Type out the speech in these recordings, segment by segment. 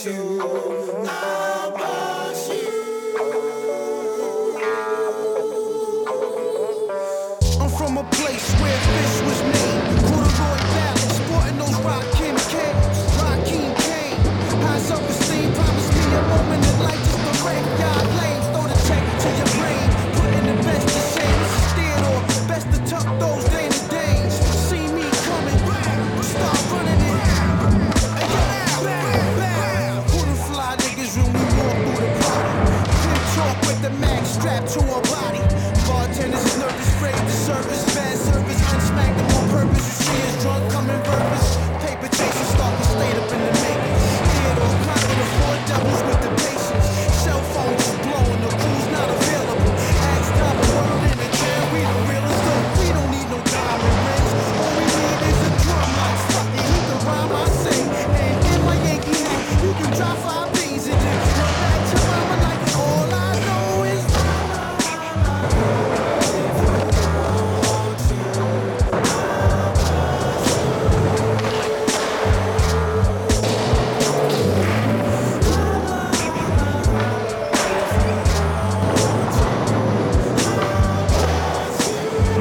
I'm from a place where fish was made. Corduroy ballads, sporting those rock kids. with the mag strapped to her body. Bartenders is nervous, ready to service, bad service.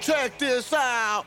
check this out.